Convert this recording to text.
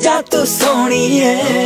ਜਾ ਤੂੰ ਸੋਹਣੀ ਏ।